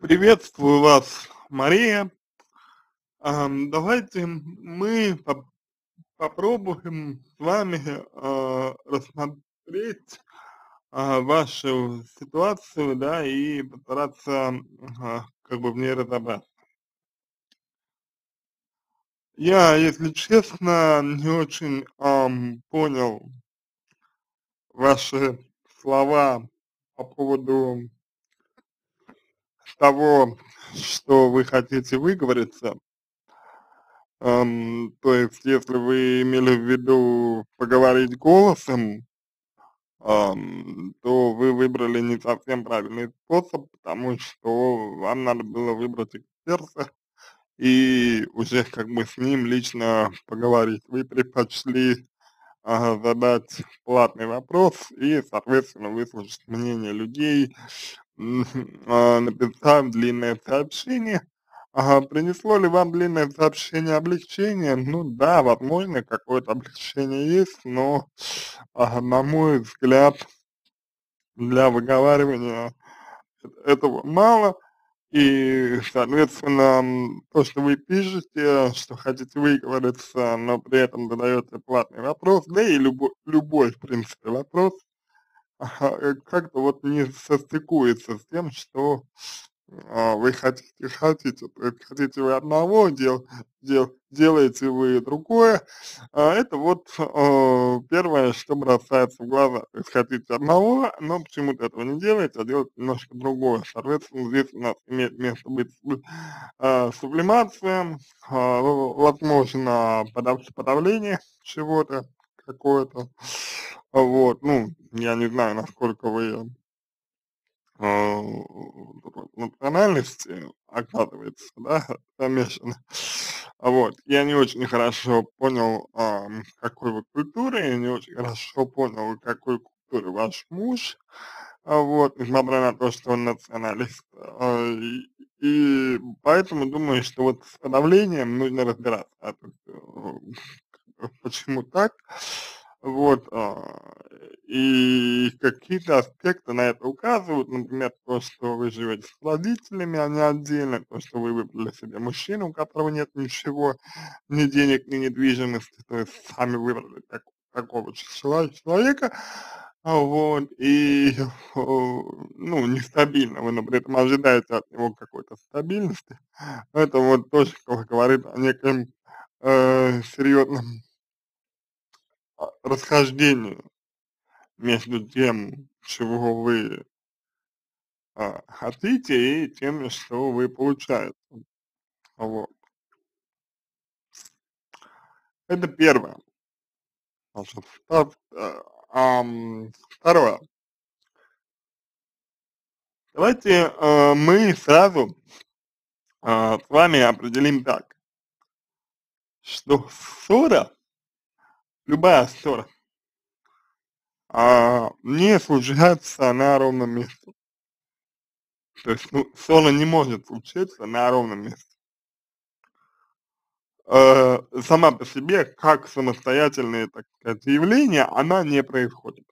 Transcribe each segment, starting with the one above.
Приветствую вас, Мария. Давайте мы поп попробуем с вами, а, рассмотреть, а, вашу ситуацию, да, и постараться, а, как бы в ней разобраться. Я, если честно, не очень, ам, понял ваши слова по поводу того, что вы хотите выговориться. Ам, то есть, если вы имели в виду поговорить голосом, ам, то вы выбрали не совсем правильный способ, потому что вам надо было выбрать эксперта и уже как бы с ним лично поговорить. Вы предпочли, задать платный вопрос и, соответственно, выслушать мнение людей, м, а, написав длинное сообщение. Ага, принесло ли вам длинное сообщение облегчение? Ну да, возможно, какое-то облегчение есть, но, а, на мой взгляд, для выговаривания э этого мало. И, соответственно, то, что вы пишете, что хотите выговориться, но при этом задаете платный вопрос, да и любой любой, в принципе, вопрос, как-то вот не состыкуется с тем, что, а, вы хотите хотите. Есть хотите вы одного, дел дел делаете вы другое. А это вот, а, первое, что бросается в глаза. То есть хотите одного, но почему-то этого не делаете, а делаете немножко другое. Соответственно, здесь у нас имеет место быть а, сублимация, в возможно, подав подавление чего-то, какое-то. Вот, ну, я не знаю, насколько вы а, национальности, оказывается, да, замешаны. Вот, я не очень хорошо понял, ам, какой вы культуры, я не очень хорошо понял, какой культуры ваш муж, а, вот, несмотря на то, что он националист. А, и поэтому думаю, что вот с подавлением нужно разбираться, а, есть, э, почему так. Вот, а, и какие-то аспекты на это указывают, например, то, что вы живете с родителями, а не отдельно, то, что вы выбрали себе мужчину, у которого нет ничего, ни денег, ни недвижимости, то есть сами выбрали так такого человека. А, вот, и, ну, нестабильно, вы, но при этом ожидаете от него какой-то стабильности. Это вот тоже говорит о некоем, э, серьезном а, расхождении между тем, чего вы а, хотите, и тем, что вы получаете. Вот. Это первое. Значит, вто а, ам, второе. Давайте, а, мы сразу, а, с вами определим так, что ссора, любая ссора а, не случается на ровном месте. То есть, ну, ссора не может случиться на ровном месте. Э, сама по себе, как самостоятельное, так сказать, явление, она не происходит.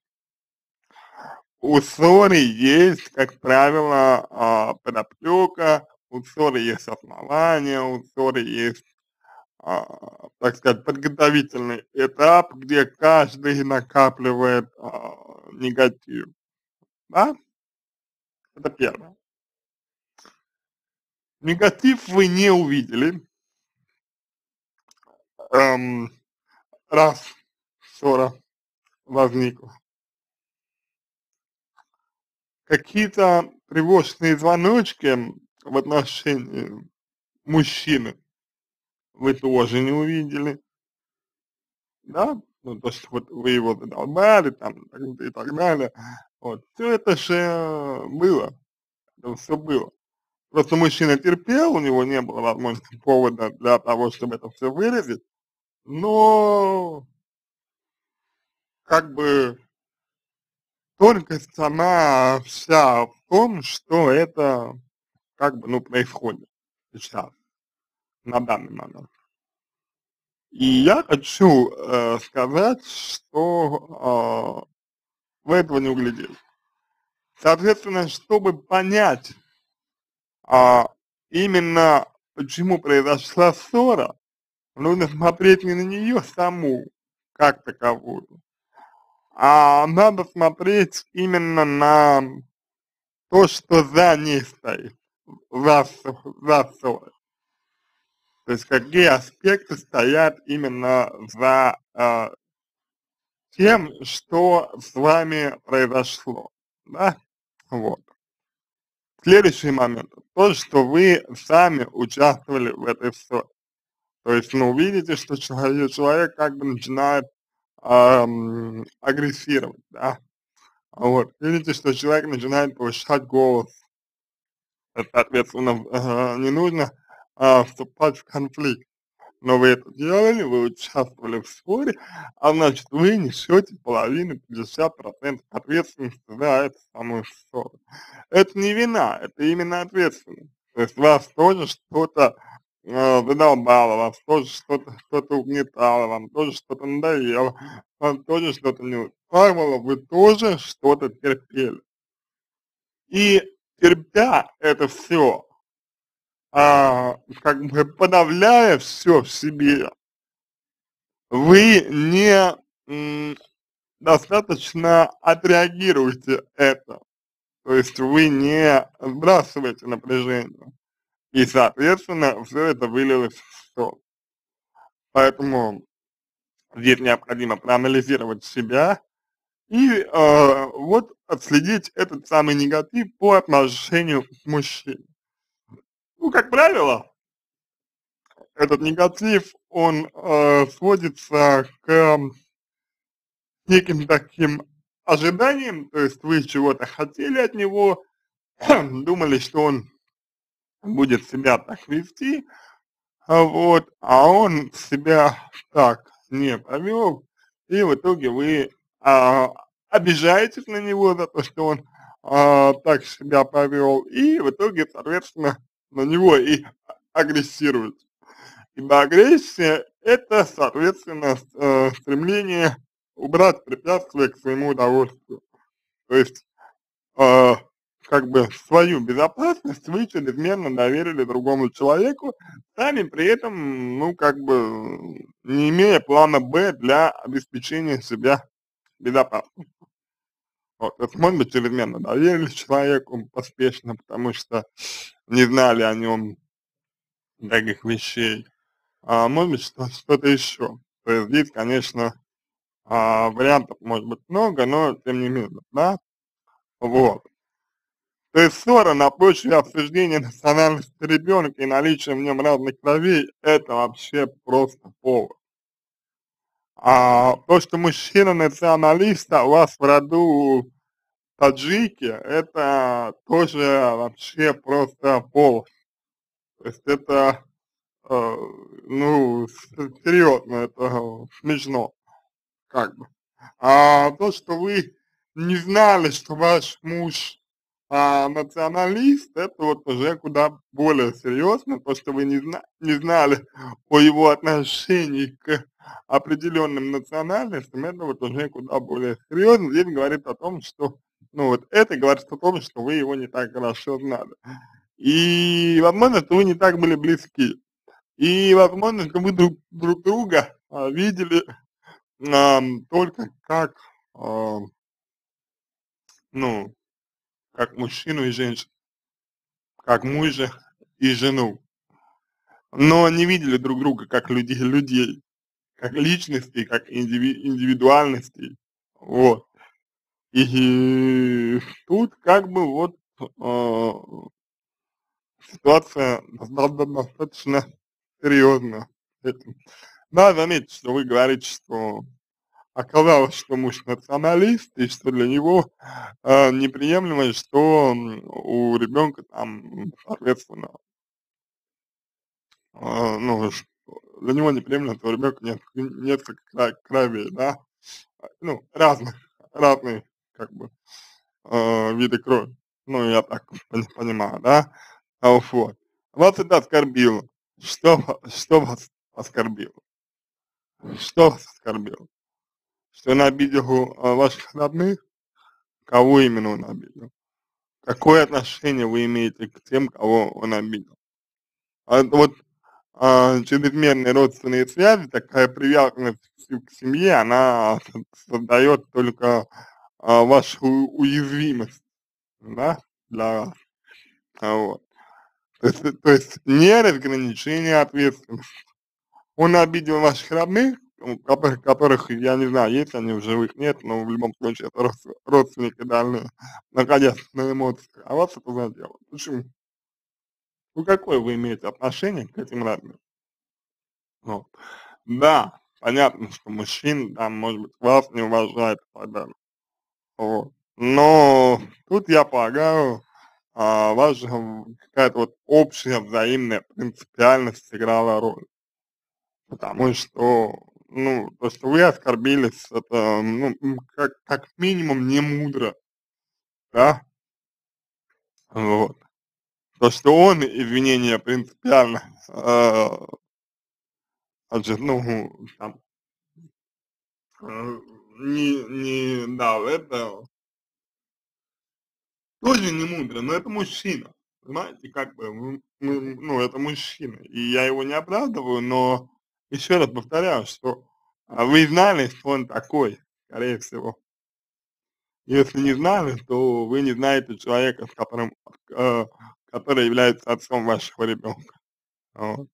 У ссоры есть, как правило, а, подоплека, у ссоры есть основания, у ссоры есть, так сказать, подготовительный этап, где каждый накапливает, а, негатив, да. Это первое. Негатив вы не увидели. Эм, раз ссора возникла. Какие-то тревожные звоночки в отношении мужчины вы тоже не увидели. Да, ну, то, что вот вы его задолбали там и так далее. Вот, всё это же было, это всё было. Просто мужчина терпел, у него не было, возможно, повода для того, чтобы это всё выразить, но как бы тонкость, она вся в том, что это как бы, ну, происходит сейчас, на данный момент. И я хочу, э, сказать, что, а, вы этого не углядели. Соответственно, чтобы понять а, именно почему произошла ссора, нужно смотреть не на нее саму, как таковую, а надо смотреть именно на то, что за ней стоит, за, за ссорой. То есть какие аспекты стоят именно за э, тем, что с вами произошло, да, вот. Следующий момент, то, что вы сами участвовали в этой ссоре. То есть, ну, видите, что человек, человек как бы начинает эм, агрессировать, да, вот, видите, что человек начинает повышать голос, соответственно, э, не нужно э, вступать в конфликт, но вы это делали, вы участвовали в споре, а значит, вы несете половину, 50% ответственности за эту самую ссору. Это не вина, это именно ответственность. То есть вас тоже что-то э, задолбало, вас тоже что-то что, -то, угнетало, вам тоже что-то надоело, вам тоже что-то не устраивало, вы тоже что-то терпели. И терпя это все, а, как бы подавляя все в себе, вы не м, достаточно отреагируете это. То есть вы не сбрасываете напряжение. И, соответственно, все это вылилось в сон. Поэтому здесь необходимо проанализировать себя и э, вот отследить этот самый негатив по отношению к мужчине. Ну, как правило, этот негатив, он э, сводится к неким таким ожиданиям, то есть вы чего-то хотели от него, думали, что он будет себя так вести, а вот, а он себя так не повел, и в итоге вы а, обижаетесь на него за то, что он а, так себя повел, и в итоге, соответственно, на него и агрессируют. Ибо агрессия – это, соответственно, э, стремление убрать препятствия к своему удовольствию. То есть, э, как бы свою безопасность вы чрезмерно доверили другому человеку, сами при этом, ну, как бы, не имея плана Б для обеспечения себя безопасностью. Вот, быть, чрезмерно доверили человеку поспешно, потому что не знали о нем таких вещей, а может быть, что-то еще. То есть здесь, конечно, а, вариантов может быть много, но тем не менее, да, вот. То есть ссора на почве обсуждения национальности ребенка и наличия в нем разных кровей, это вообще просто повод. А то, что мужчина националист, у вас в роду таджики, это тоже вообще просто повод. То есть это, э, ну, серьезно, это смешно, как бы. А то, что вы не знали, что ваш муж а, националист, это вот уже куда более серьезно, то, что вы не, зна не знали о его отношении к определенным национальностям, это вот уже куда более серьезно. Здесь говорит о том, что, ну вот это говорит о том, что вы его не так хорошо знали. И, возможно, что вы не так были близки. И, возможно, что вы друг, друг друга а, видели а, только как, а, ну, как мужчину и женщину, как мужа и жену. Но не видели друг друга как людей, людей как личностей, как индиви, индивидуальностей. Вот. И тут как бы вот э, ситуация достаточно серьезная. Да, заметьте, что вы говорите, что оказалось, что муж националист, и что для него э, неприемлемо, что у ребенка там, соответственно, э, ну, для него неприемлемо, ребенка нет несколько кровей, да, ну, разных, разные, как бы, э, виды крови, ну, я так понимаю, да, а вот, вас это оскорбило, что, что вас оскорбило, что вас оскорбило? Что он обидел э, ваших родных? Кого именно он обидел? какое отношение вы имеете к тем, кого он обидел. А вот а, чрезмерные родственные связи, такая привязанность к семье, она создает только а, вашу уязвимость, да, для вас. А, вот. То есть, то есть не разграничение ответственности. Он обидел ваших родных, которых, которых, я не знаю, есть они в живых, нет, но в любом случае это родственники дальние, находясь на эмоциях, а вас это задело. Почему? Ну, какое вы имеете отношение к этим родным? Вот. Да, понятно, что мужчин, да, может быть, вас не уважает и так. Вот. Но тут, я полагаю, а, ваша какая-то вот общая взаимная принципиальность сыграла роль. Потому что, ну, то, что вы оскорбились, это, ну, как, как минимум не мудро, да, вот. То, что он извинения принципиально, э, значит, ну, там, э, не, не дал, это. Тоже не мудро, но это мужчина, понимаете, как бы, ну, это мужчина, и я его не оправдываю, но еще раз повторяю, что а, вы знали, что он такой, скорее всего. Если не знали, то вы не знаете человека, с которым, э, который является отцом вашего ребенка. Вот.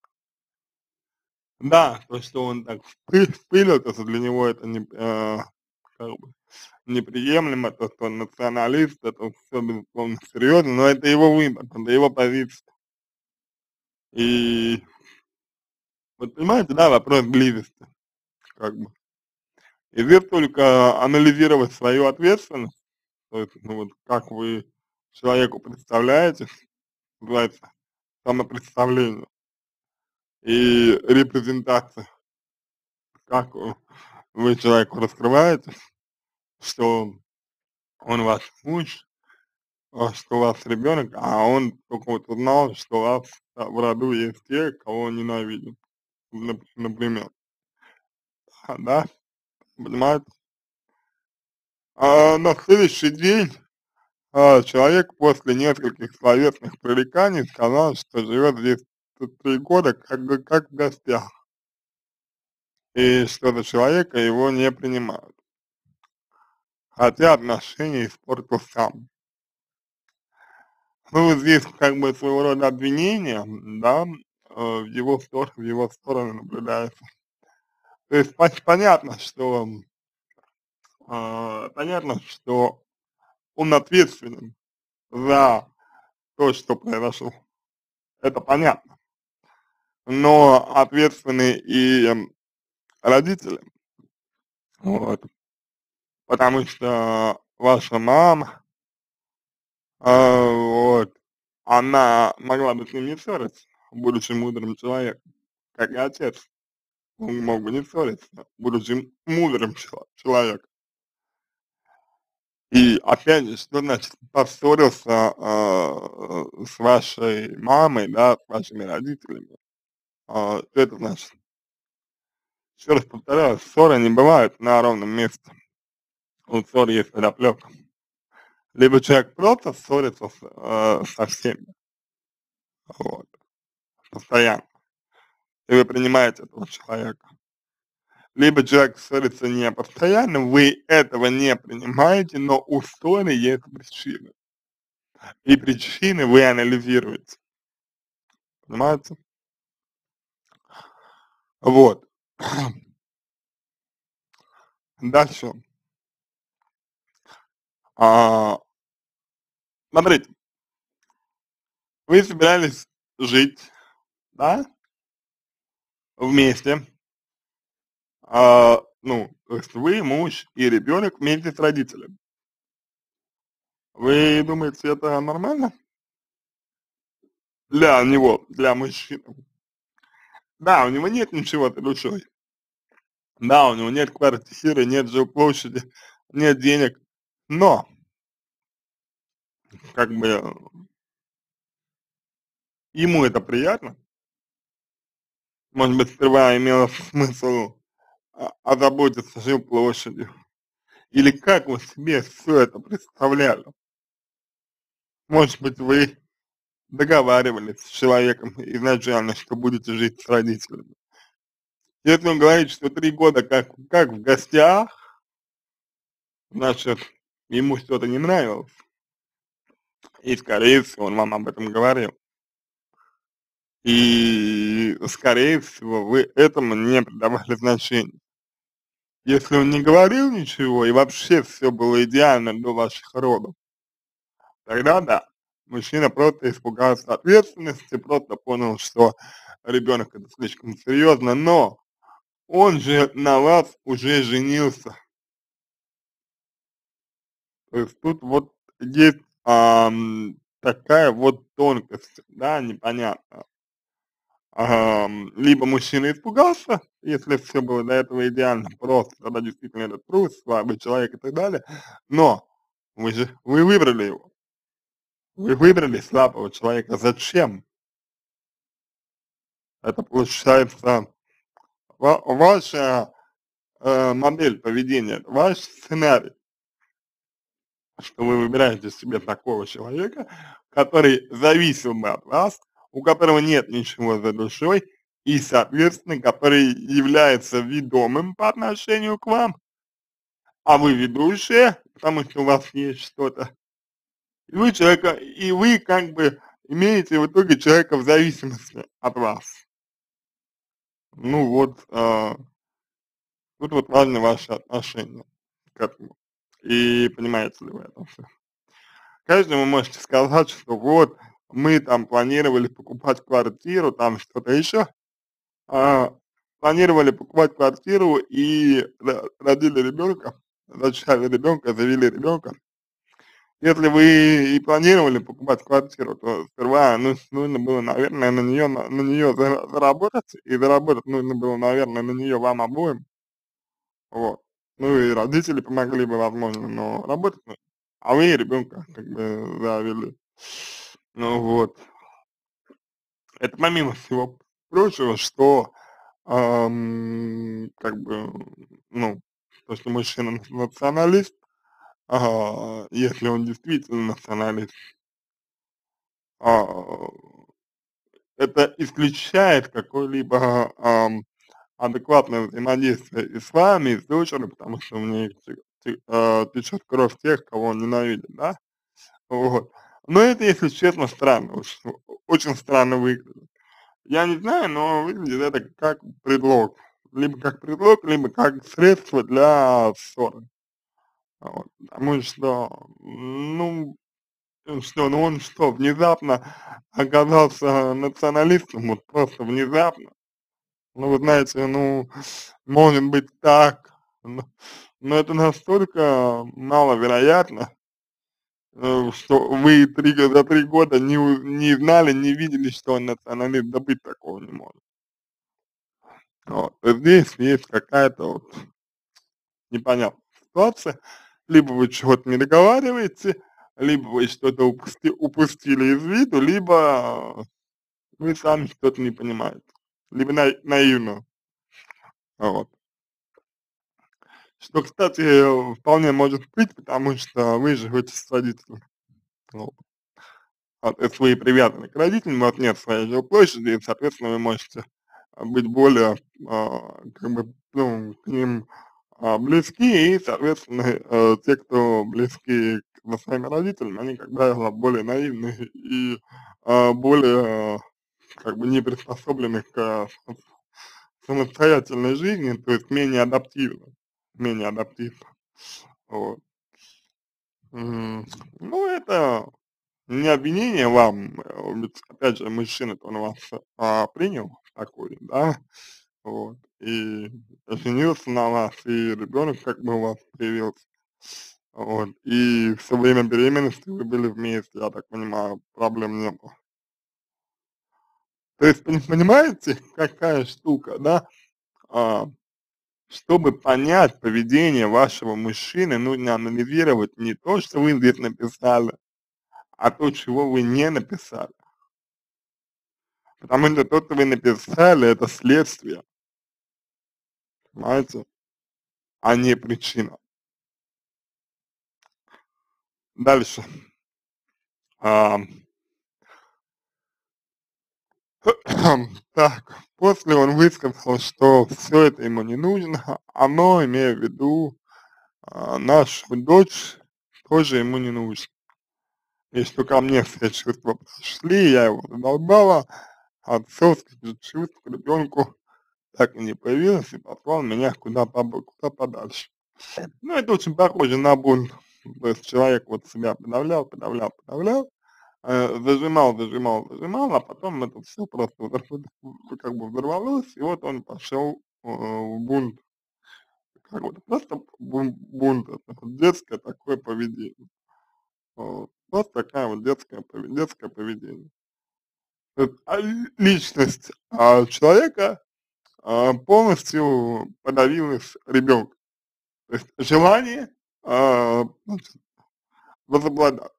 Да, то, что он так впылился, для него это не, э, как бы, неприемлемо, то, что он националист, это все, безусловно, серьезно, но это его выбор, это его позиция. И вот понимаете, да, вопрос близости, как бы. И здесь только анализировать свою ответственность, то есть, ну вот, как вы человеку представляете, называется самопредставление и репрезентация, как вы человеку раскрываете, что он ваш муж, а, что у вас ребенок, а он только вот узнал, что у вас в роду есть те, кого он ненавидит, например, да, понимаете? А на следующий день а, человек после нескольких словесных пререканий сказал, что живет здесь три года как, как в гостях, и что за человека его не принимают, хотя отношения испортил сам. Ну, здесь как бы своего рода обвинение, да, э, в его сторону, в его сторону наблюдается. То есть понятно, что э, понятно, что он ответственен за то, что произошло. Это понятно. Но ответственны и родители. Вот. Потому что ваша мама, э, вот, она могла бы с ним не ссориться, будучи мудрым человеком, как и отец. Он мог бы не ссориться, будучи мудрым человеком. И опять же, что значит поссорился э, с вашей мамой, да, с вашими родителями? Э, что это значит? Еще раз повторяю, ссоры не бывают на ровном месте. У ссоры есть подоплека. Либо человек просто ссорится с, э, со всеми. Вот. Постоянно. И вы принимаете этого человека либо человек ссорится не постоянно, вы этого не принимаете, но у ссоры есть причины. И причины вы анализируете. Понимаете? Вот. Дальше. А, смотрите, вы собирались жить, да, вместе, а, ну, то есть вы, муж и ребенок вместе с родителем. Вы думаете, это нормально? Для него, для мужчины. Да, у него нет ничего за душой. Да, у него нет квартиры, нет жилплощади, нет денег. Но, как бы, ему это приятно. Может быть, сперва имело смысл озаботиться жилплощадью? Или как вы себе все это представляли? может быть, вы договаривались с человеком изначально, что будете жить с родителями. Если он говорит, что 3 года как как в гостях значит, ему что-то не нравилось, и, скорее всего, он вам об этом говорил. И, скорее всего, вы этому не придавали значения. Если он не говорил ничего и вообще все было идеально до ваших родов, тогда да, мужчина просто испугался ответственности, просто понял, что ребенок это слишком серьезно, но он же на вас уже женился. То есть тут вот есть ам, такая вот тонкость, да, непонятная. Либо мужчина испугался, если все было до этого идеально, просто тогда действительно этот трус, слабый человек и так далее, но вы же, вы выбрали его, вы выбрали слабого человека, зачем? Это получается ва ваша, э, модель поведения, ваш сценарий что вы выбираете себе такого человека, который зависим бы от вас, у которого нет ничего за душой и, соответственно, который является ведомым по отношению к вам, а вы ведущие, потому что у вас есть что-то. И вы человека, и вы как бы имеете в итоге человека в зависимости от вас. Ну вот, э, тут вот важно ваше отношение к этому. И понимаете ли вы это все? Вы можете сказать, что вот мы там планировали покупать квартиру, там что-то еще, а, планировали покупать квартиру и родили ребенка, зачали ребенка, завели ребенка. Если вы и планировали покупать квартиру, то сперва ну, нужно было, наверное, на нее, на, на нее заработать, и заработать нужно было, наверное, на нее вам обоим. Вот. Ну и родители помогли бы, возможно, но работать. А вы ребенка как бы завели. Ну вот. Это помимо всего прочего, что ам, как бы, ну, то, что мужчина националист, а, если он действительно националист, а, это исключает какой-либо ам, адекватное взаимодействие и с вами, и с дочерью, потому что у них э, течет кровь тех, кого он ненавидит, да, вот. Но это, если честно, странно, очень, очень странно выглядит. Я не знаю, но выглядит это как предлог. Либо как предлог, либо как средство для ссоры. Вот. Потому что, ну, что, ну он что, внезапно оказался националистом, вот просто внезапно. Ну, вы знаете, ну, может быть так, но, но это настолько маловероятно, что вы три, за три года не, не знали, не видели, что он националист, да быть такого не может. Вот. Здесь есть какая-то вот непонятная ситуация, либо вы чего-то не договариваете, либо вы что-то упусти, упустили из виду, либо вы сами что-то не понимаете либо на, наивно. Вот. Что, кстати, вполне может быть, потому что вы живете с родителями. Вот. Вот, если вы привязаны к родителям, у вас нет своей жилплощади, и, соответственно, вы можете быть более, а, как бы, ну, к ним а, близки, и, соответственно, э, те, кто близки к своими родителями, они, как правило, более наивны и а, более как бы не приспособлены к самостоятельной жизни, то есть менее адаптивны, менее адаптивны. Вот. Ну, это не обвинение вам, ведь, опять же, мужчина-то он вас а, принял такой, да, вот, и женился на вас, и ребенок как бы у вас появился, вот, и все время беременности вы были вместе, я так понимаю, проблем не было. То есть, понимаете, какая штука, да? А, чтобы понять поведение вашего мужчины, нужно анализировать не то, что вы здесь написали, а то, чего вы не написали. Потому что то, что вы написали, это следствие. Понимаете? А не причина. Дальше. Так, после он высказал, что всё это ему не нужно, оно, имея в виду, а, нашу дочь, тоже ему не нужно. И что ко мне все чувства прошли, я его задолбала, отцовских же чувств к ребёнку так и не появилось, и послал меня куда куда подальше. Ну, это очень похоже на бунт. То есть человек вот себя подавлял, подавлял, подавлял, э, зажимал, зажимал, зажимал, а потом это всё просто как бы взорвалось, и вот он пошёл, э, в бунт. Как вот просто бун бунт, это детское такое поведение. Вот такая вот пови детское поведение. Вот, а личность, а, человека, а, полностью подавилась ребёнком. То есть желание, а, значит, возобладать.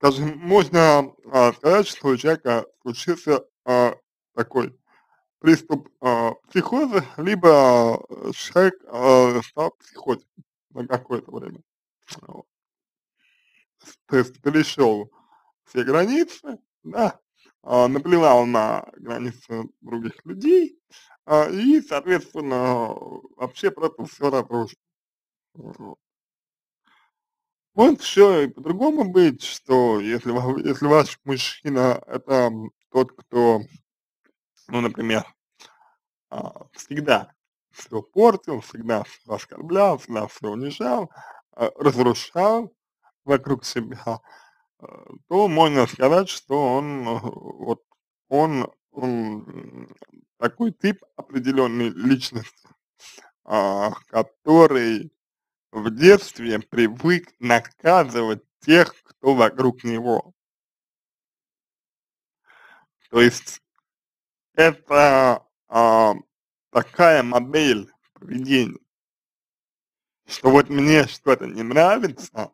Скажем, можно, а, сказать, что у человека случился, а, такой приступ, а, психоза, либо человек, а, стал психотиком на какое-то время. Вот. То есть перешёл все границы, да, а, наплевал на границы других людей, а, и, соответственно, вообще просто всё разрушил. Вот. Может ещё и по-другому быть, что если ва если ваш мужчина- это тот, кто, ну, например, а, всегда всё портил, всегда всё оскорблял, всегда всё унижал, а, разрушал вокруг себя, э, то можно сказать, что он, вот он, м, такой тип определённой личности, а, который в детстве привык наказывать тех, кто вокруг него. То есть это, а, такая модель поведения. Что вот мне что-то не нравится,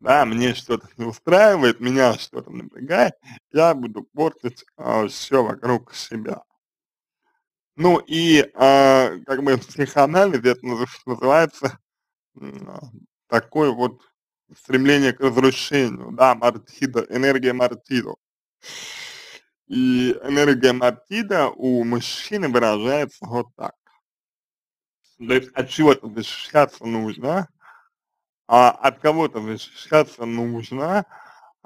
да, мне что-то не устраивает, меня что-то напрягает, я буду портить, а, всё вокруг себя. Ну и, а, как бы в психоанализе это наз называется, такое вот стремление к разрушению, да, Мартида, энергия Мартидо. И энергия Мартида у мужчины выражается вот так. То есть от чего-то защищаться нужно, а от кого-то защищаться нужно,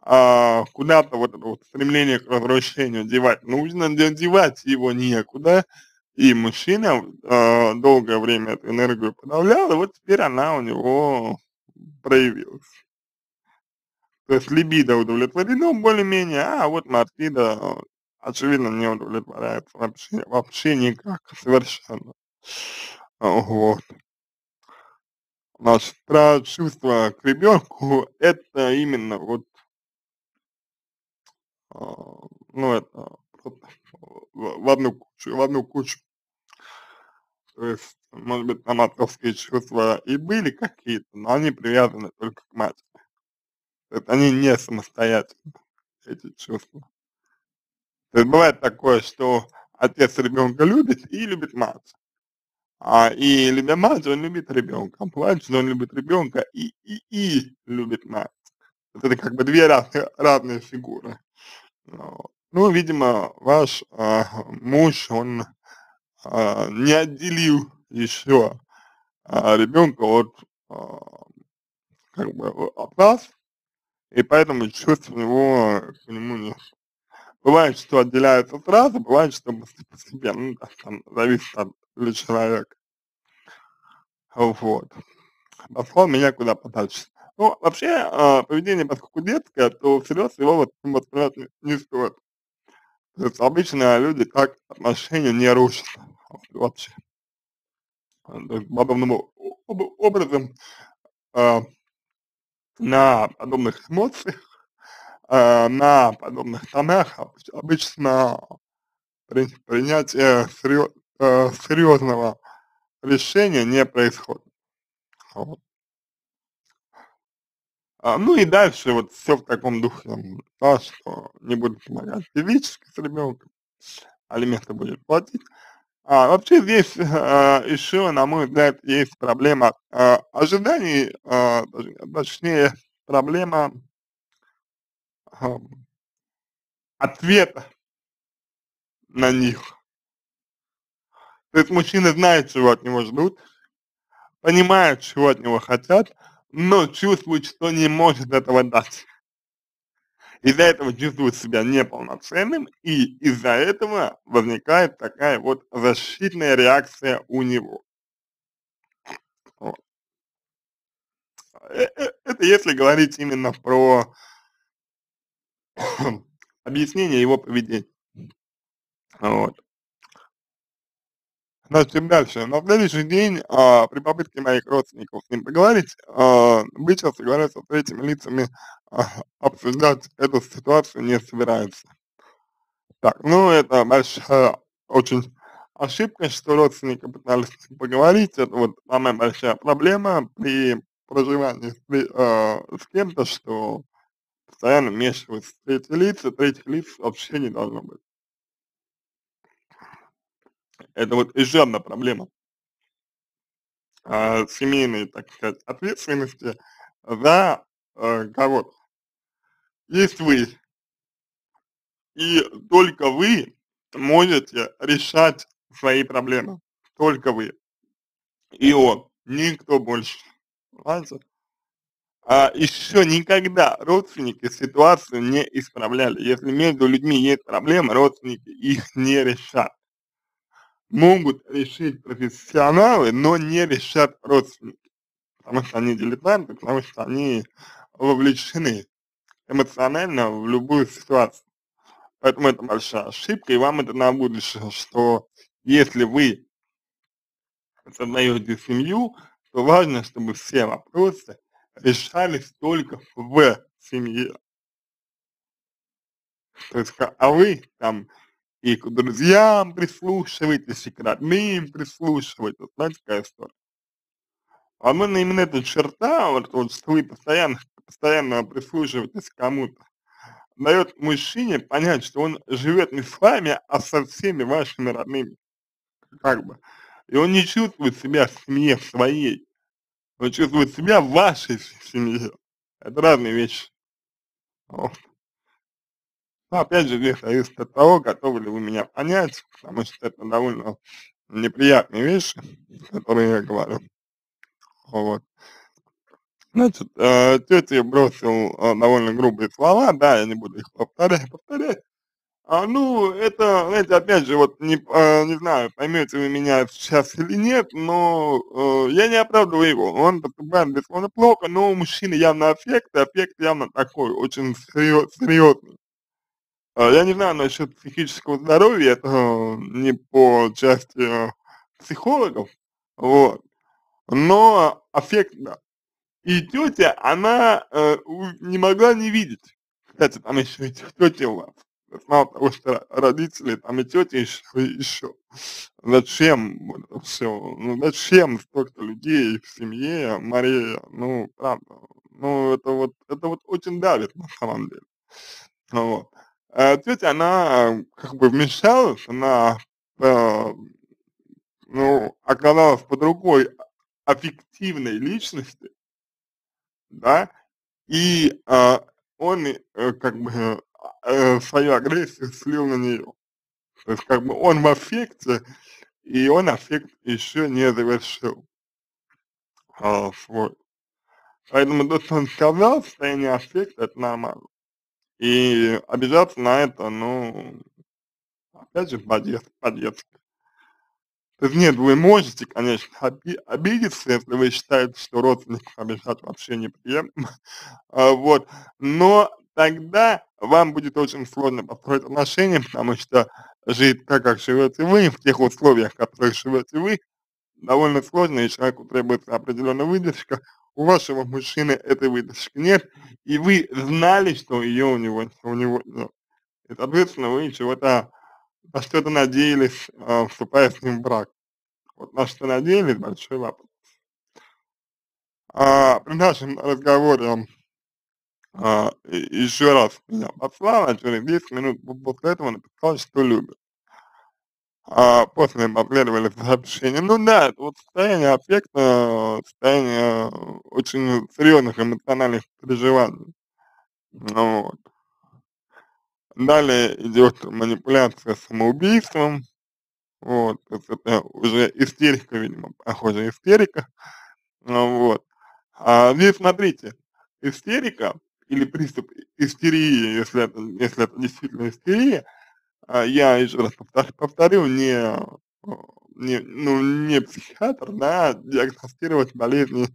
а, куда-то вот это вот стремление к разрушению девать нужно, де девать его некуда, и мужчина, а, долгое время эту энергию подавлял, и вот теперь она у него проявилась. То есть либидо удовлетворено более-менее, а вот Мартида, очевидно, не удовлетворяет вообще вообще никак, совершенно. А, вот. Значит, про чувства к ребёнку- это именно вот а, ну, это в одну кучу в одну кучу. То есть, может быть, там отцовские чувства и были какие-то, но они привязаны только к матери. То есть они не самостоятельны, эти чувства. То есть бывает такое, что отец ребёнка любит и любит мать. А, и любя мать, он любит ребёнка. А бывает, что он любит ребёнка и и и любит мать. Вот это как бы 2 разные разные фигуры. Вот. Ну, видимо, ваш, а, муж, он, а, не отделил ещё, а, ребёнка от, а, как бы, от вас, и поэтому чувств у него к нему нет. Бывает, что отделяются сразу, бывает, что постепенно, ну, там зависит от человека. Вот. Послал меня куда подальше. Ну, вообще, а, поведение, поскольку детское, то всерьёз его вот воспринимать не не стоит. То есть обычно люди так отношения не рушат вообще. То есть подобным образом, а, на подобных эмоциях, а, на подобных тонах обыч обычно при принятие серьё а, серьёзного решения не происходит. Вот. А, ну и дальше вот всё в таком духе, да, что не будут помогать физически с ребёнком, алименты будет платить. А, вообще здесь, а, ещё, на мой взгляд, есть проблема, а, ожиданий, а, точ точнее, проблема ам, ответа на них. То есть мужчина знает, чего от него ждут, понимает, чего от него хотят, но чувствует, что не может этого дать. Из-за этого чувствует себя неполноценным, и из-за этого возникает такая вот защитная реакция у него. Вот. Э, э, это если говорить именно про объяснение его поведения. Вот. Значит, дальше. На следующий день, а, при попытке моих родственников с ним поговорить, а, вычел, говоря, с третьими лицами а, обсуждать эту ситуацию не собирается. Так, ну это большая очень ошибка, что родственники пытались поговорить, это вот самая большая проблема при проживании с, э, с кем-то, что постоянно вмешиваются третьи лица, третьих лиц вообще не должно быть. Это вот одна проблема. Э, семейной, так сказать, ответственности за э, кого-то. Есть вы, и только вы можете решать свои проблемы, только вы. И он, никто больше, понимаете? А еще никогда родственники ситуацию не исправляли. Если между людьми есть проблемы, родственники их не решат могут решить профессионалы, но не решат родственники, потому что они дилетанты, потому что они вовлечены эмоционально в любую ситуацию. Поэтому это большая ошибка, и вам это на будущее, что если вы создаете семью, то важно, чтобы все вопросы решались только в семье. То есть, а вы там и к друзьям прислушивайтесь, и к родным прислушивайтесь, знаете, какая история. А именно, именно эта черта, вот, вот что вы постоянно, постоянно прислушиваетесь кому-то, дает мужчине понять, что он живет не с вами, а со всеми вашими родными, как бы. И он не чувствует себя в семье своей, он чувствует себя в вашей семье. Это разные вещи. Вот. Но ну, опять же, здесь зависит от того, готовы ли вы меня понять, потому что это довольно неприятные вещи, которые я говорю. Вот. Значит, э, тете бросил э, довольно грубые слова, да, я не буду их повторять, повторять. А, ну, это, знаете, опять же, вот не, э, не знаю, поймете вы меня сейчас или нет, но э, я не оправдываю его. Он поступает безусловно плохо, но у мужчины явно аффект, и аффект явно такой, очень серьезный. А, я не знаю насчет психического здоровья, это не по части психологов, вот, но аффект, да. И тетя, она э, не могла не видеть, кстати, там еще и тетя у вас, мало того, что родители, там и тетя еще, еще. Зачем все, ну зачем столько людей в семье, Мария, ну правда, ну это вот, это вот очень давит на самом деле, вот. А тетя, она как бы вмешалась, она, э, ну, оказалась под рукой аффективной личности, да, и э, он э, как бы э, свою агрессию слил на нее. То есть как бы он в аффекте, и он аффект еще не завершил э, свой. Поэтому то, что он сказал, состояние аффекта, это нормально. И обижаться на это, ну, опять же, по-детски. По То есть нет, вы можете, конечно, оби обидеться, если вы считаете, что родственников обижать вообще неприемлемо, а, вот, но тогда вам будет очень сложно построить отношения, потому что жить так, как живете вы, в тех условиях, в которых живете вы, довольно сложно, и человеку требуется определенная выдержка, у вашего мужчины этой выдержки нет, и вы знали, что ее у него, у него нет. И, соответственно, вы чего-то, на что-то надеялись, э, вступая с ним в брак. Вот на что надеялись, большой вопрос. А, при нашем разговоре а, еще раз меня послала, через 10 минут после этого написал, что любит а после последовали сообщения. Ну да, это вот состояние аффекта, состояние очень серьезных эмоциональных переживаний. Ну, вот. Далее идет манипуляция самоубийством, вот, то есть это уже истерика, видимо, похоже, истерика, ну вот. А здесь смотрите, истерика или приступ истерии, если это, если это действительно истерия, а, я еще раз повтор повторю, не, а, не, ну, не психиатр, да, диагностировать болезни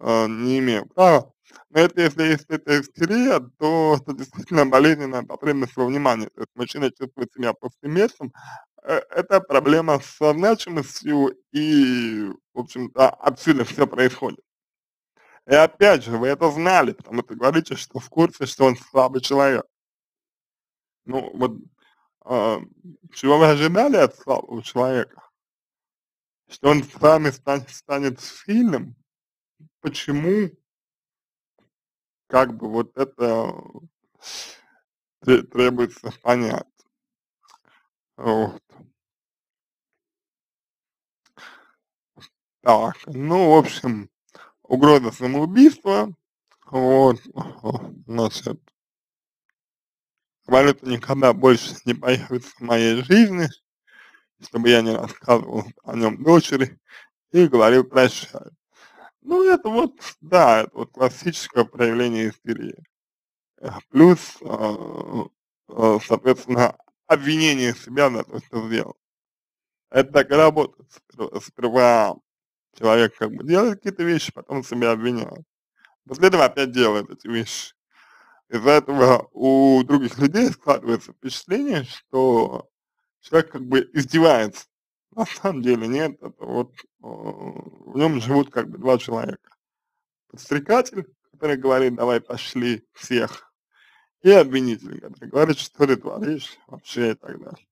э, не имею права. Но это если, если это истерия, то это действительно болезненная потребность во внимании. То есть мужчина чувствует себя повсеместным, э, это проблема с значимостью и, в общем-то, отсюда все происходит. И опять же, вы это знали, потому что говорите, что в курсе, что он слабый человек. Ну, вот а, чего вы ожидали от слабого человека? Что он с вами станет, станет сильным? Почему? Как бы вот это требуется понять. Вот. Так, ну, в общем, угроза самоубийства, вот, значит, валюта никогда больше не появится в моей жизни, чтобы я не рассказывал о нем дочери и говорил прощай. Ну, это вот, да, это вот классическое проявление истерии. Э, плюс, э, э, соответственно, обвинение себя за то, что сделал. Это так и работает. Сперва человек как бы делает какие-то вещи, потом себя обвиняет. После этого опять делает эти вещи. Из-за этого у других людей складывается впечатление, что человек как бы издевается. На самом деле нет, это вот э, в нем живут как бы два человека. Подстрекатель, который говорит, давай пошли всех, и обвинитель, который говорит, что ты творишь вообще и так далее.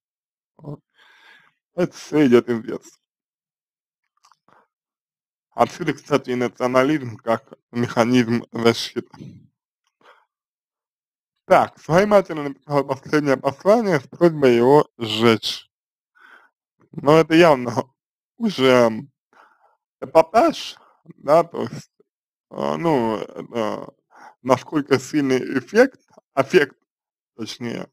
Вот. Это все идет из детства. Отсюда, кстати, и национализм как механизм защиты. Так, своей матери написал последнее послание с просьбой его сжечь. Но это явно уже эпатаж, да, то есть, э, ну, э, насколько сильный эффект, аффект, точнее,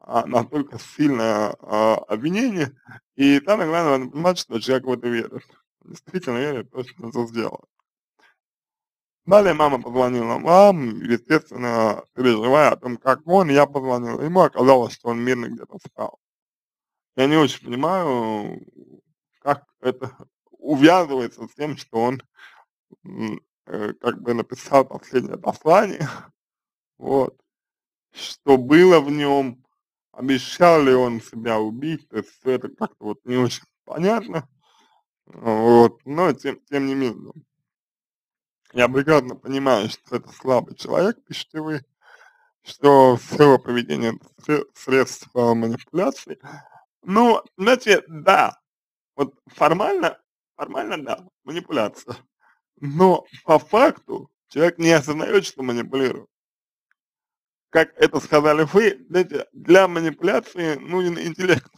а, настолько сильное э, обвинение, и самое главное, надо понимать, что человек в это верит, действительно верит, точно это сделает. Далее мама позвонила вам, естественно, переживая о том, как он, я позвонил ему, оказалось, что он мирно где-то спал. Я не очень понимаю, как это увязывается с тем, что он э, как бы написал последнее послание, вот, что было в нем, обещал ли он себя убить, то есть все это как-то вот не очень понятно, вот, но тем, тем не менее. Я прекрасно понимаю, что это слабый человек, пишите вы, что все его поведение – средство манипуляции. Ну, знаете, да, вот формально, формально да, манипуляция. Но по факту человек не осознает, что манипулирует. Как это сказали вы, знаете, для манипуляции нужен интеллект.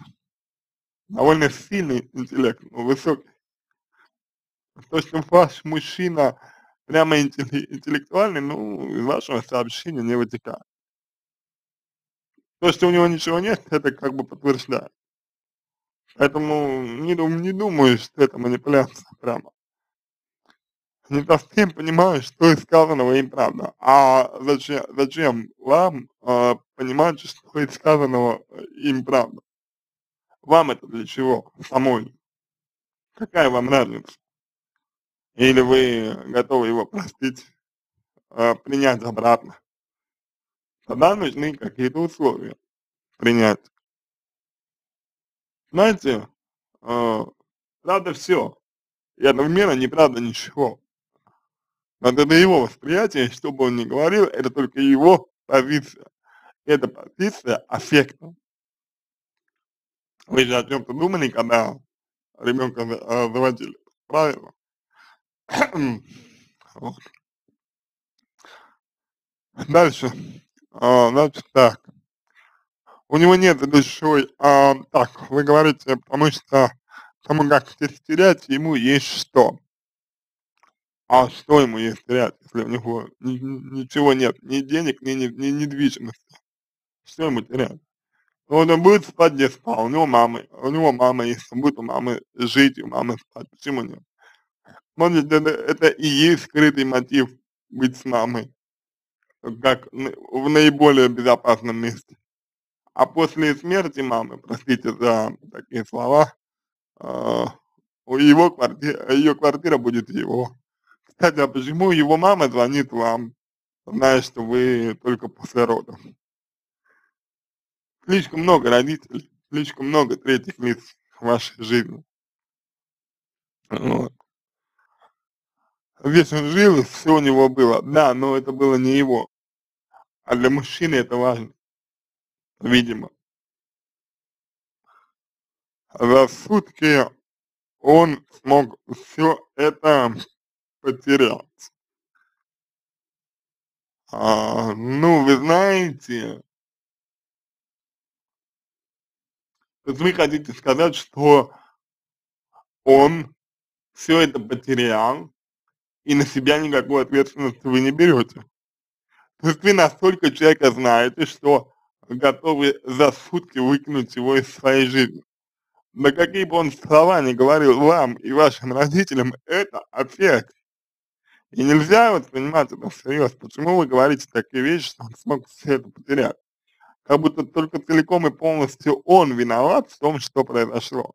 Довольно сильный интеллект, высокий. То, что ваш мужчина прямо интеллектуальный, ну, из вашего сообщения не вытекает. То, что у него ничего нет, это как бы подтверждает. Поэтому не, не думаю, что это манипуляция прямо. Не совсем понимаю, что из сказанного им правда. А зачем, зачем вам э, понимать, что из сказанного им правда? Вам это для чего? Самой? Какая вам разница? Или вы готовы его простить, э, принять обратно? Тогда нужны какие-то условия принять. Знаете, э, правда все, и одновременно неправда ничего. Но это его восприятие, что бы он ни говорил, это только его позиция. Это позиция аффекта. Вы же о чем-то думали, когда ребенка э, заводили, правильно? вот. Дальше. А, значит, так. У него нет душой, а, так, вы говорите, потому что тому как терять, ему есть что. А что ему есть терять, если у него ни, ничего нет, ни денег, ни, ни, ни недвижимости? что ему терять? Вот он будет спать, где спал, у него мама, у него мама есть, он будет у мамы жить, у мамы спать, почему нет? Может, это, это и есть скрытый мотив быть с мамой, как в наиболее безопасном месте. А после смерти мамы, простите за такие слова, э, его квартира, ее квартира будет его. Кстати, а почему его мама звонит вам, зная, что вы только после родов? Слишком много родителей, слишком много третьих лиц в вашей жизни. Вот. Здесь он жил, все у него было, да, но это было не его. А для мужчины это важно, видимо. За сутки он смог все это потерять. А, ну, вы знаете, то есть вы хотите сказать, что он все это потерял, и на себя никакой ответственности вы не берете. То есть вы настолько человека знаете, что готовы за сутки выкинуть его из своей жизни. На какие бы он слова не говорил вам и вашим родителям, это аффект. И нельзя воспринимать это всерьез. Почему вы говорите такие вещи, что он смог все это потерять? Как будто только целиком и полностью он виноват в том, что произошло.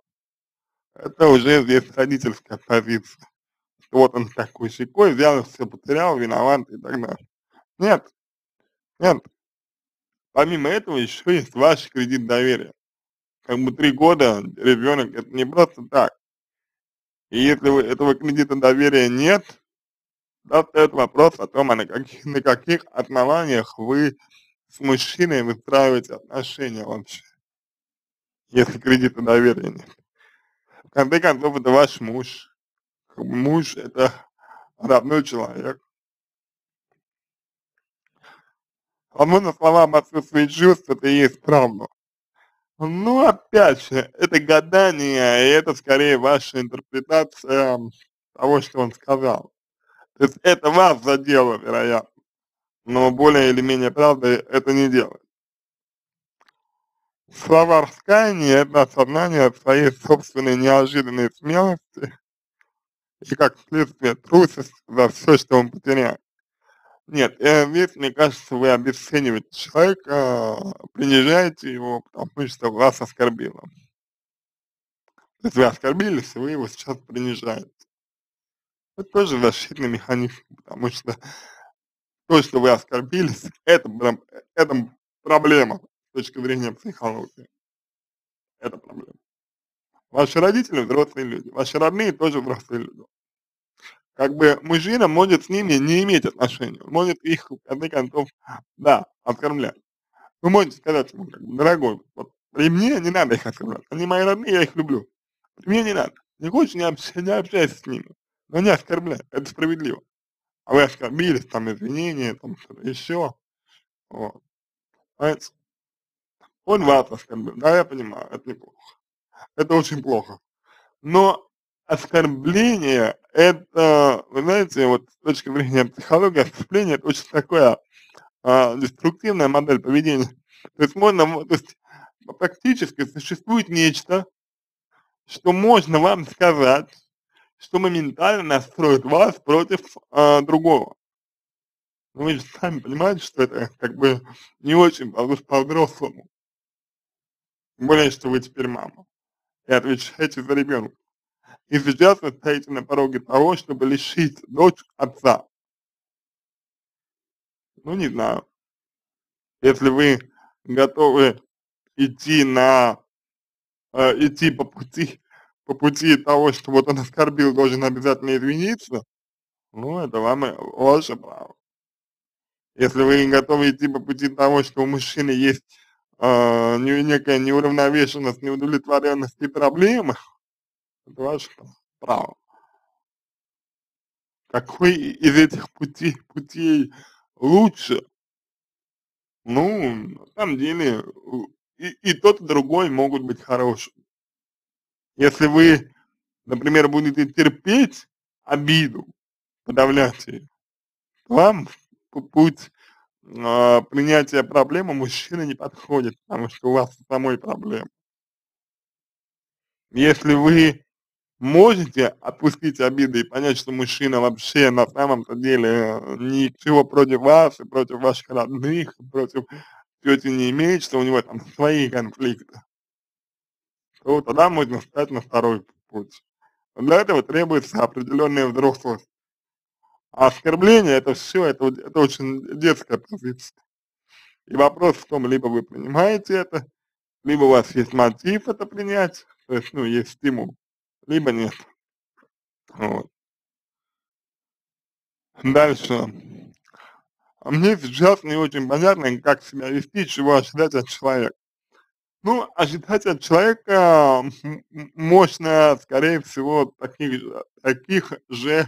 Это уже здесь родительская позиция. Вот он такой щекой, взял все потерял, виноват и так далее. Нет, нет. Помимо этого еще есть ваш кредит доверия как бы три года ребенок, это не просто так. И если вы, этого кредита доверия нет, да, встает вопрос о том, а на каких, на каких основаниях вы с мужчиной выстраиваете отношения вообще, если кредита доверия нет. В конце концов, это ваш муж. Муж – это родной человек. Возможно, слова об отсутствии чувств – это и есть правда. Ну, опять же, это гадание, и это скорее ваша интерпретация того, что он сказал. То есть это вас задело, вероятно, но более или менее правда это не делает. Слова раскаяния – это осознание своей собственной неожиданной смелости и, как следствие, трусость за все, что он потерял. Нет, здесь, мне кажется, вы обесцениваете человека, принижаете его, потому что вас оскорбило. То есть вы оскорбились, и вы его сейчас принижаете. Это тоже защитный механизм, потому что то, что вы оскорбились, это, это проблема с точки зрения психологии. Это проблема. Ваши родители взрослые люди, ваши родные тоже взрослые люди как бы мужчина может с ними не иметь отношений, он может их, в конце концов, да, оскорблять. Вы можете сказать ему, как бы, дорогой, вот при мне не надо их оскорблять, они мои родные, я их люблю. При мне не надо. Не хочешь, не, общ, не общайся с ними, но не оскорбляй, это справедливо. А вы оскорбились, там извинения, там что-то еще, вот. Понимаете? Он вас оскорбил, да, я понимаю, это неплохо. Это очень плохо. Но оскорбление это, вы знаете, вот с точки зрения психологии, оскорбление это очень такое а, деструктивная модель поведения. То есть можно, то есть практически существует нечто, что можно вам сказать, что моментально настроит вас против а, другого. Но вы же сами понимаете, что это как бы не очень по-взрослому. Более, что вы теперь мама и отвечаете за ребенка. И сейчас вы стоите на пороге того, чтобы лишить дочь отца. Ну, не знаю. Если вы готовы идти на, э, идти по пути, по пути того, что вот он оскорбил, должен обязательно извиниться, ну, это вам ваше право. Если вы готовы идти по пути того, что у мужчины есть э, некая неуравновешенность, неудовлетворенность и проблемы, ваше право. Какой из этих путей, путей лучше? Ну, на самом деле, и, и тот, и другой могут быть хорошими. Если вы, например, будете терпеть обиду, подавлять ее, вам путь а, принятие проблемы мужчине не подходит, потому что у вас самой проблемы. Если вы можете отпустить обиды и понять, что мужчина вообще на самом-то деле э, ничего против вас и против ваших родных, против тети не имеет, что у него там свои конфликты, то тогда можно встать на второй путь. Для этого требуется определенная взрослость. А оскорбление это все, это, это очень детская позиция. И вопрос в том, либо вы принимаете это, либо у вас есть мотив это принять, то есть, ну, есть стимул, либо нет. Вот. Дальше. А мне сейчас не очень понятно, как себя вести, чего ожидать от человека. Ну, ожидать от человека мощно, скорее всего, таких, таких же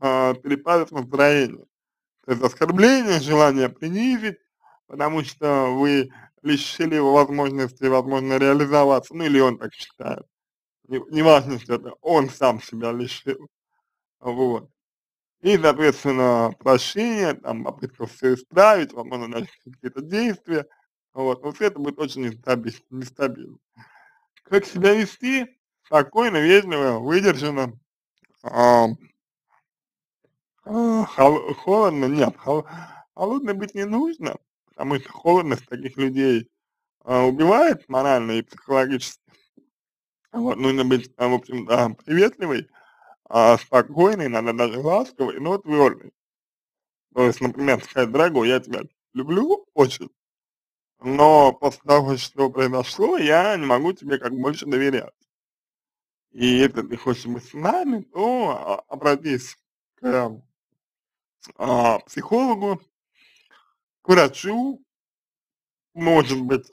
э, перепадов настроения. То есть оскорбление, желание принизить, потому что вы лишили его возможности, возможно, реализоваться, ну или он так считает. Не, не важно, что это он сам себя лишил. Вот. И, соответственно, прощение, там, попытка все исправить, возможно, даже какие-то действия. Вот. Вот это будет очень нестабильно. нестабильно. Как себя вести? Спокойно, вежливо, выдержанно. Хол холодно, нет, хол холодно быть не нужно, потому что холодность таких людей а, убивает морально и психологически. Вот, нужно быть, а, в общем-то, приветливой, а, спокойной, надо даже ласковой, но твердой. То есть, например, сказать, дорогой, я тебя люблю очень, но после того, что произошло, я не могу тебе как больше доверять. И если ты хочешь быть с нами, то а, обратись к а, психологу, к врачу, может быть,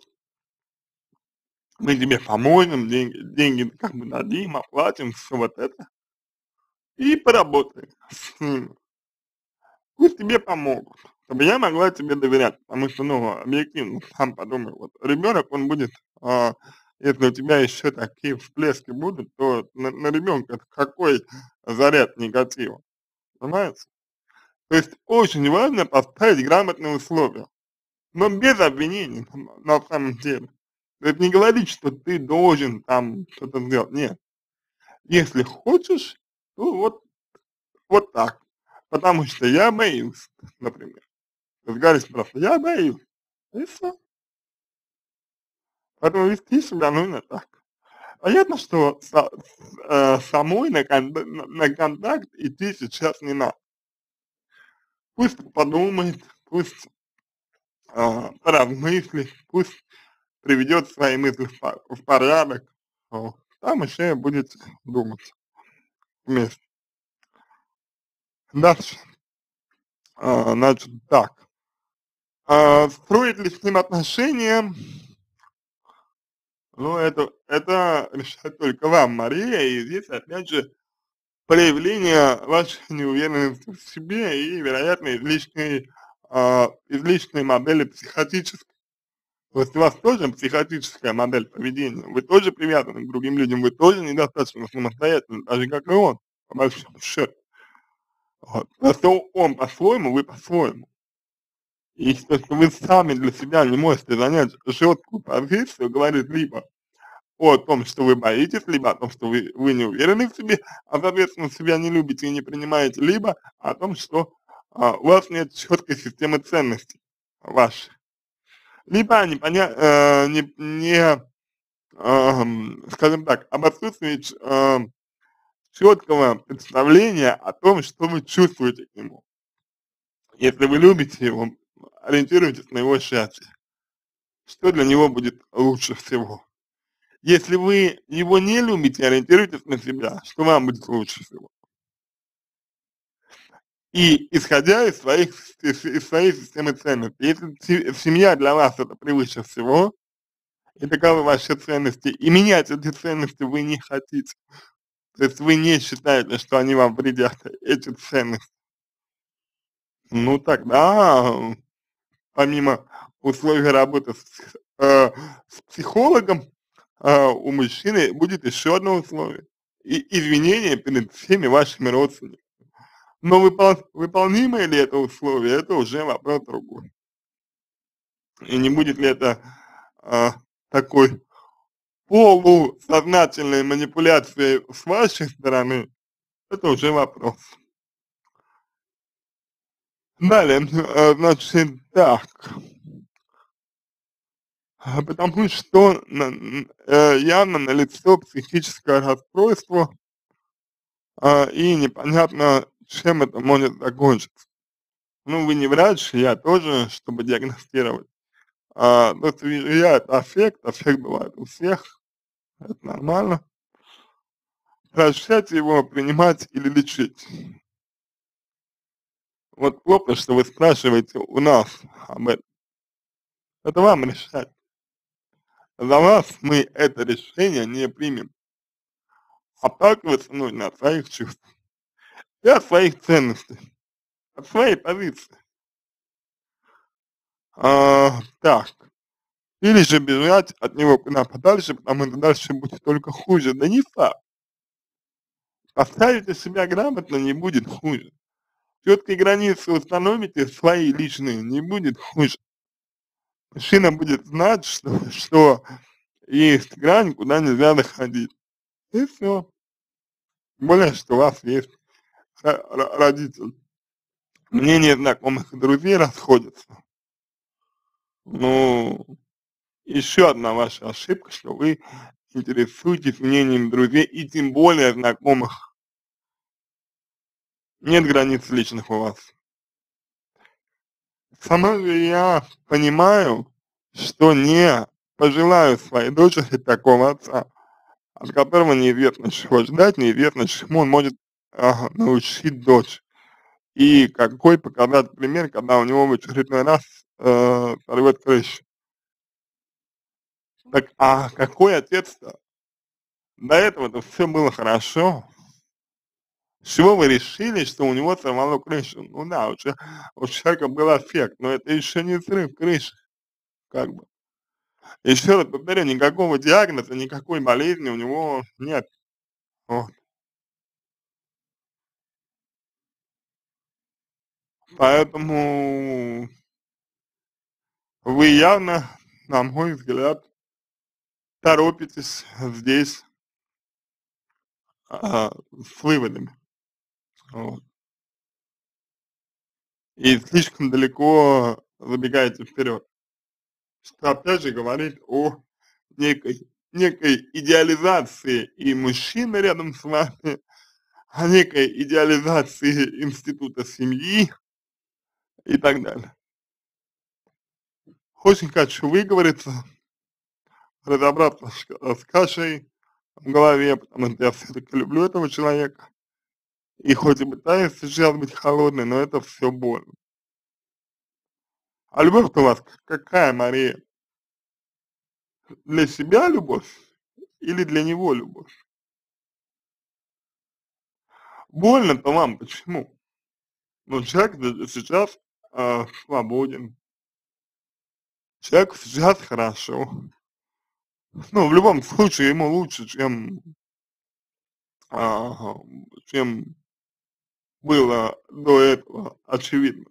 мы тебе поможем, деньги, деньги как бы дадим, оплатим, все вот это. И поработай с ними. Пусть тебе помогут, чтобы я могла тебе доверять, потому что, ну, объективно, сам подумай, вот, ребенок, он будет, а, если у тебя еще такие всплески будут, то на, на ребенка какой заряд негатива, понимаете? То есть очень важно поставить грамотные условия, но без обвинений на самом деле. Это не говорит, что ты должен там что-то сделать. Нет. Если хочешь, то вот, вот так. Потому что я боюсь, например. Разговаривать просто, я боюсь. И все. Поэтому вести себя нужно так. Понятно, что со, э, самой на, на, на контакт идти сейчас не надо. Пусть подумает, пусть э, поразмыслит, пусть приведет свои мысли в, порядок, вот. там еще будет думать вместе. Дальше. А, значит, так. А, строить ли с ним отношения, ну, это, это решать только вам, Мария, и здесь, опять же, проявление вашей неуверенности в себе и, вероятно, излишней, а, излишней модели психотической есть у вас тоже психотическая модель поведения, вы тоже привязаны к другим людям, вы тоже недостаточно самостоятельны, даже как и он, по большому счету. Вот. Просто он по-своему, вы по-своему. И то, что вы сами для себя не можете занять четкую позицию, говорит либо о том, что вы боитесь, либо о том, что вы, вы не уверены в себе, а, соответственно, себя не любите и не принимаете, либо о том, что а, у вас нет четкой системы ценностей ваших либо они поня э, не, не э, скажем так, об отсутствии э, четкого представления о том, что вы чувствуете к нему. Если вы любите его, ориентируйтесь на его счастье. Что для него будет лучше всего. Если вы его не любите, ориентируйтесь на себя, что вам будет лучше всего. И исходя из своих, из, из своей системы ценностей, если семья для вас это превыше всего, и таковы ваши ценности, и менять эти ценности вы не хотите, то есть вы не считаете, что они вам вредят, эти ценности, ну тогда, помимо условий работы с, э, с психологом, э, у мужчины будет еще одно условие, и извинение перед всеми вашими родственниками. Но выпол выполнимо ли это условие, это уже вопрос другой. И не будет ли это э, такой полусознательной манипуляцией с вашей стороны, это уже вопрос. Далее, э, значит, так. А, потому что э, явно налицо психическое расстройство, э, и непонятно, чем это может закончиться. Ну, вы не врач, я тоже, чтобы диагностировать. А, то есть я это аффект, аффект бывает у всех, это нормально. Прощать его, принимать или лечить. Вот плохо, что вы спрашиваете у нас об этом. Это вам решать. За вас мы это решение не примем. Отталкиваться нужно от своих чувств и от своих ценностей, от своей позиции. А, так. Или же бежать от него куда подальше, потому что дальше будет только хуже. Да не факт. Поставите себя грамотно, не будет хуже четкие границы установите свои личные, не будет хуже. Мужчина будет знать, что, что есть грань, куда нельзя доходить. И все. Более, что у вас есть родитель. Мнения знакомых и друзей расходятся. Ну, еще одна ваша ошибка, что вы интересуетесь мнением друзей и тем более знакомых нет границ личных у вас. Сама же я понимаю, что не пожелаю своей дочери такого отца, от которого неизвестно чего ждать, неизвестно чему он может научить дочь. И какой показать пример, когда у него в очередной раз э, сорвет крышу. Так, а какой отец-то? До этого-то все было хорошо, с чего вы решили, что у него сорвало крышу? Ну да, у у человека был эффект, но это еще не взрыв крыши, как бы. Еще раз повторю, никакого диагноза, никакой болезни у него нет. Вот. Поэтому вы явно, на мой взгляд, торопитесь здесь а, с выводами. Вот. И слишком далеко забегаете вперед. Что опять же говорит о некой, некой идеализации и мужчины рядом с вами, о некой идеализации института семьи и так далее. Очень хочу выговориться, разобраться с кашей в голове, потому что я все-таки люблю этого человека. И хоть и пытаюсь сейчас быть холодной, но это все больно. А любовь у вас какая, Мария? Для себя любовь или для него любовь? Больно-то вам почему? Ну, человек сейчас э, свободен. Человеку сейчас хорошо. Ну, в любом случае, ему лучше, чем, э, чем было до этого очевидно.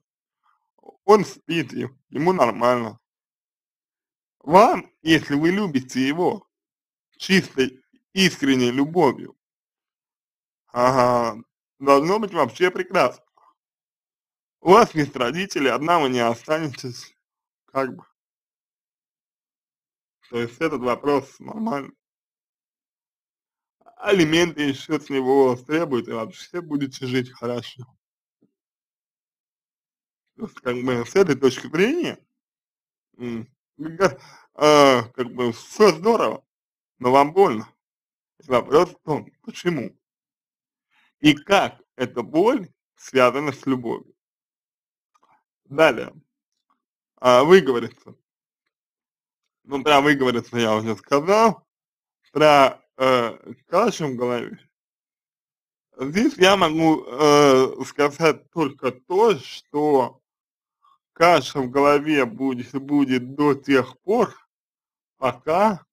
Он спит, ему нормально. Вам, если вы любите его чистой, искренней любовью, ага, должно быть вообще прекрасно. У вас есть родители, одна вы не останетесь, как бы. То есть этот вопрос нормальный алименты еще с него требуют, и вообще будете жить хорошо. То есть, как бы, с этой точки зрения, а, как бы, все здорово, но вам больно. Вопрос в том, почему? И как эта боль связана с любовью. Далее, а, выговориться. Ну, про выговориться я уже сказал, про э, каша в голове. Здесь я могу э, сказать только то, что каша в голове будет, будет до тех пор, пока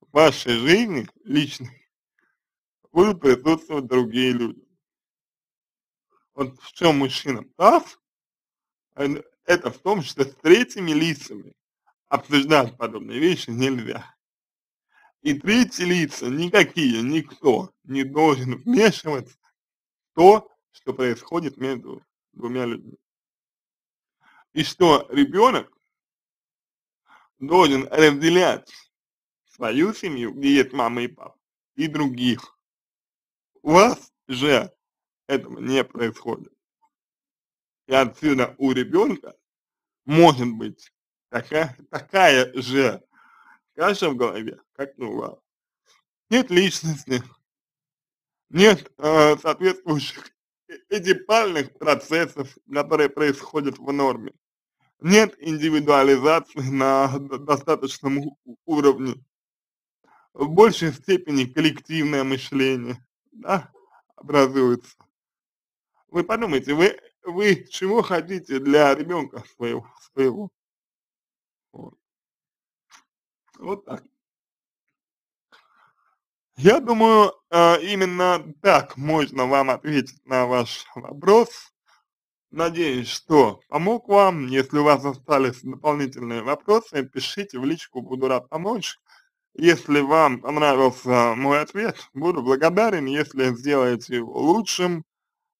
в вашей жизни личной будут присутствовать другие люди. Вот в чем мужчина прав, это это в том, что с третьими лицами обсуждать подобные вещи нельзя. И третьи лица никакие, никто не должен вмешиваться в то, что происходит между двумя людьми. И что ребенок должен разделять свою семью, где есть мама и папа, и других. У вас же этого не происходит. И отсюда у ребенка может быть такая, такая же каша в голове, как у вас. Нет личности, нет э, соответствующих эдипальных процессов, которые происходят в норме. Нет индивидуализации на достаточном уровне. В большей степени коллективное мышление да, образуется. Вы подумайте, вы, вы чего хотите для ребенка своего? своего? Вот. вот так. Я думаю, э, именно так можно вам ответить на ваш вопрос. Надеюсь, что помог вам. Если у вас остались дополнительные вопросы, пишите в личку, буду рад помочь. Если вам понравился мой ответ, буду благодарен, если сделаете его лучшим.